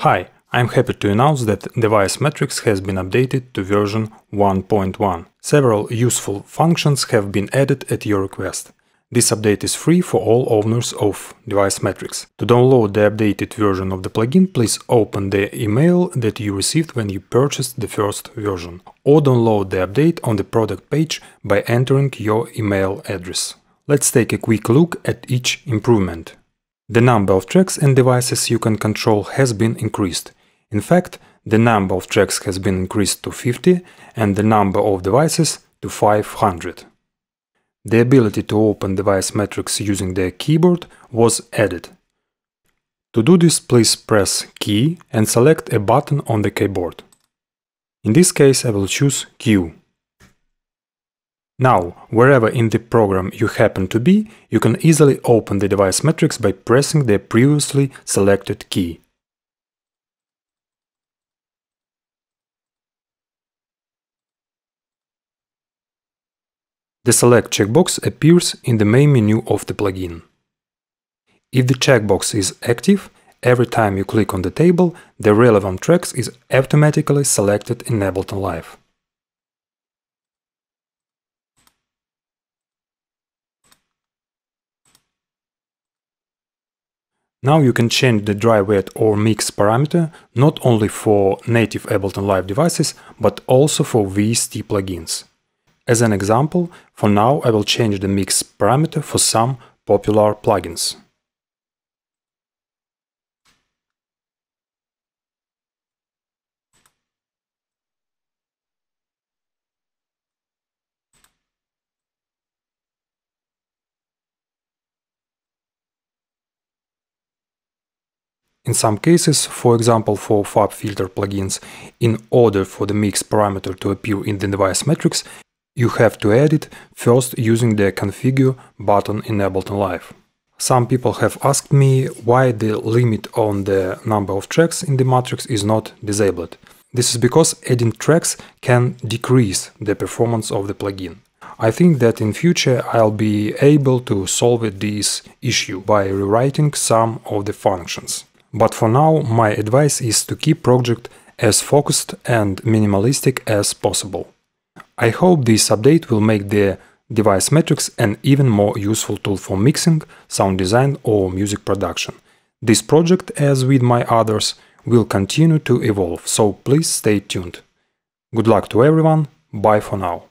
Hi, I'm happy to announce that Device Matrix has been updated to version 1.1. Several useful functions have been added at your request. This update is free for all owners of Device Matrix. To download the updated version of the plugin, please open the email that you received when you purchased the first version, or download the update on the product page by entering your email address. Let's take a quick look at each improvement. The number of tracks and devices you can control has been increased. In fact, the number of tracks has been increased to 50 and the number of devices to 500. The ability to open device matrix using the keyboard was added. To do this, please press key and select a button on the keyboard. In this case, I will choose Q. Now, wherever in the program you happen to be, you can easily open the device matrix by pressing the previously selected key. The Select checkbox appears in the main menu of the plugin. If the checkbox is active, every time you click on the table, the relevant tracks is automatically selected in Ableton Live. Now you can change the dry wet or mix parameter not only for native Ableton Live devices, but also for VST plugins. As an example, for now I will change the mix parameter for some popular plugins. In some cases, for example for FabFilter plugins, in order for the mix parameter to appear in the device matrix, you have to add it first using the configure button in Ableton Live. Some people have asked me why the limit on the number of tracks in the matrix is not disabled. This is because adding tracks can decrease the performance of the plugin. I think that in future I'll be able to solve this issue by rewriting some of the functions. But for now my advice is to keep project as focused and minimalistic as possible. I hope this update will make the device matrix an even more useful tool for mixing, sound design or music production. This project, as with my others, will continue to evolve, so please stay tuned. Good luck to everyone, bye for now.